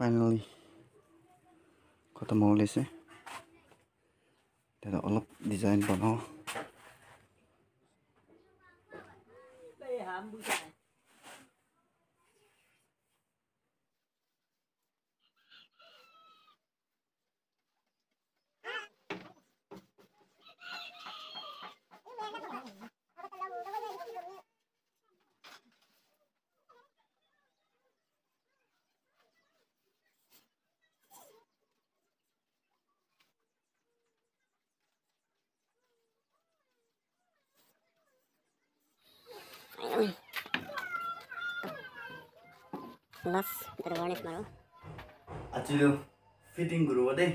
Finally খতম হ'ব লৈছে তেতিয়া অলপ ডিজাইন বনাওঁ আজিলৈ ফিটিং কৰিব দেই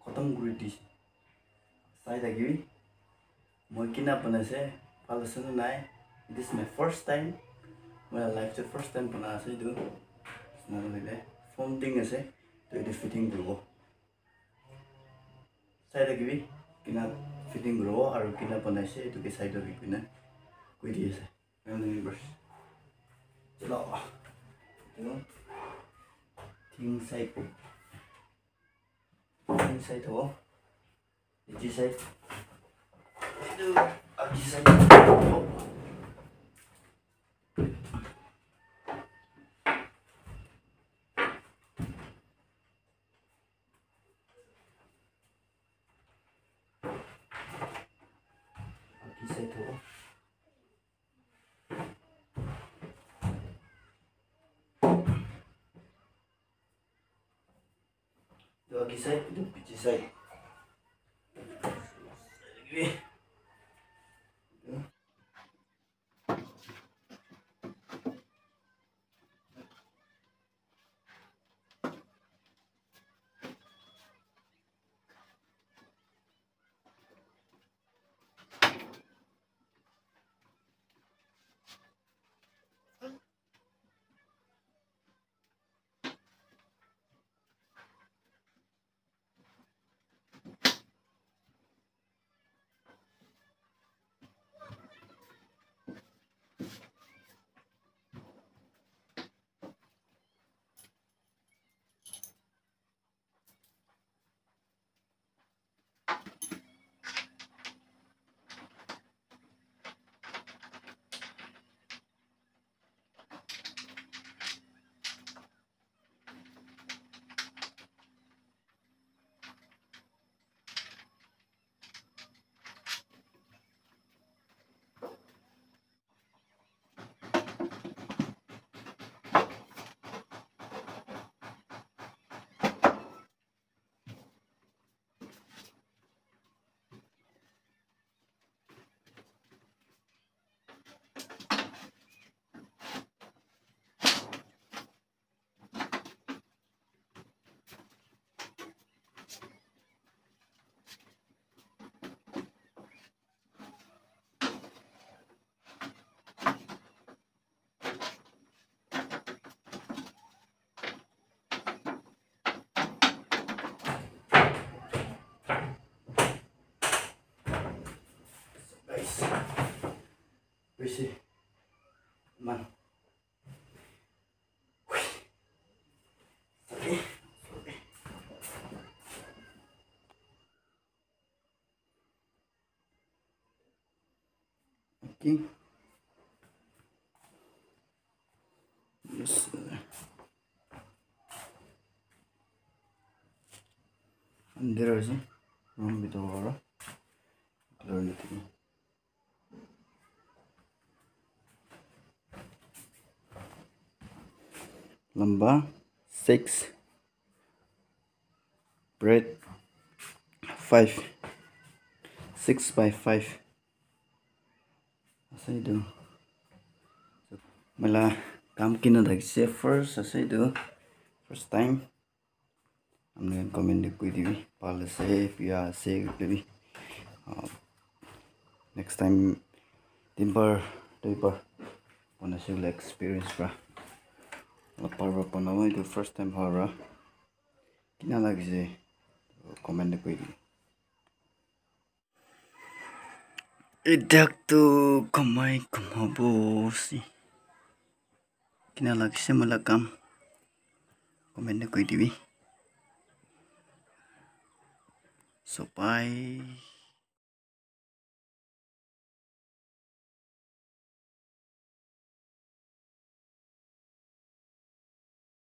খতম কৰি দিছে চাই থাকিবি মই কিনা বনাইছে আছেনে নাই ইজ মাই ফাৰ্ষ্ট টাইম মই লাইফটোত ফাৰ্ষ্ট টাইম এইটো তো এইটো ফিটিং কৰিব চাই কিনা ফিটিং কৰিব আৰু কিনা বনাইছে এইটোকে চাইডৰ কিনা কৈ দি আছে চলো 嗯，天色，天色土，地气色，温度，空气色，空气色土。Dua kaki saya, itu biji saya. Lagi. 12시만 aqui. Isso. 안 들어오지? 그럼 믿어봐라. 들어올 느낌이. lembah 6 bread 5 6 5 5 saya tu mula kamkin ada share first. Saya itu, first time. Anda komen di kui tv pala saya via saya tu next time timber timber pun saya boleh experience lah বনাব এইটো first time হোৱাৰ পৰা কিনা লাগিছে comment কৰি দিবি এতিয়াতো কমাই কমাব কিনা লাগিছে মোলা কাম কমেণ্ট কৰি দিবি চপাই